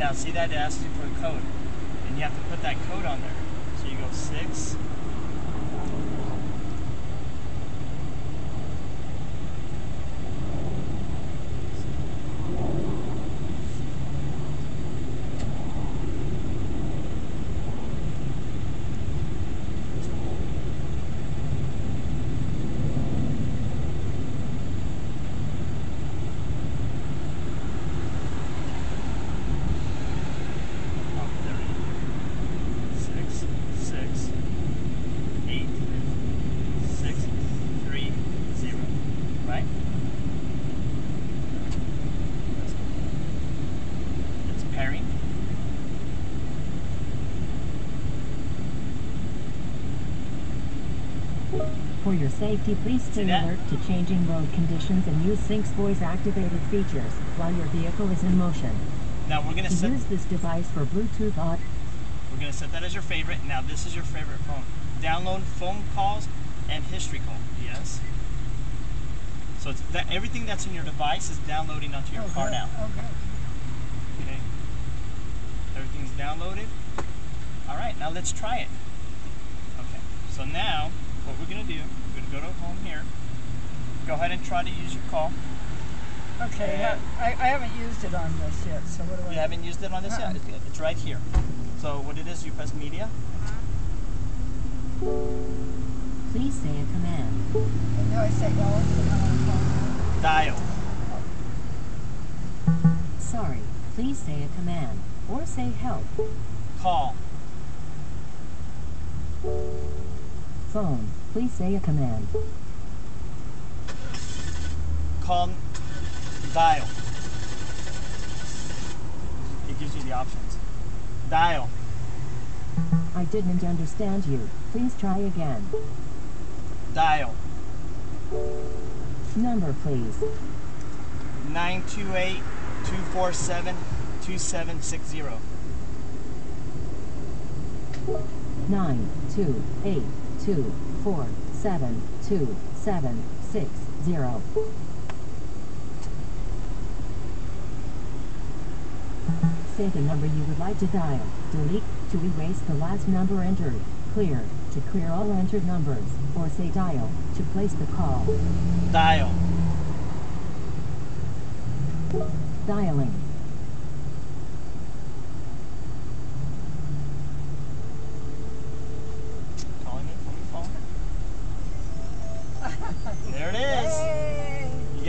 Now, See that? It asks you for a code. And you have to put that code on there. So you go 6, For your safety, please stay alert to changing road conditions and use Sync's voice-activated features while your vehicle is in motion. Now we're gonna To set use this device for Bluetooth audio, we're gonna set that as your favorite. Now this is your favorite phone. Download phone calls and history call. Yes. So it's that everything that's in your device is downloading onto your car now. Okay. Okay. Everything's downloaded. All right, now let's try it. Okay. So now, what we're gonna do, we're gonna go to home here. Go ahead and try to use your call. Okay, Yeah. I, I haven't used it on this yet, so what do I? You haven't used it on this yet. Uh-uh. It's, it's right here. So what it is, you press media. please say a command. And now I say no, and I'm on the phone. Dial. Sorry, please say a command. Or say help. Call. Phone, please say a command. Call. Dial. It gives you the options. Dial. I didn't understand you. Please try again. Dial. Number, please. 928 247 2760. Nine two eight two four seven two seven six zero. Say the number you would like to dial. Delete to erase the last number entered. Clear to clear all entered numbers. Or say dial to place the call. Dial. Dialing.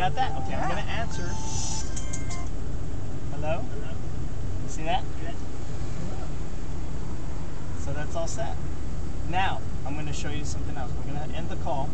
Got that? Okay, I'm gonna answer. Hello? You see that? So that's all set. Now, I'm gonna show you something else. We're gonna end the call.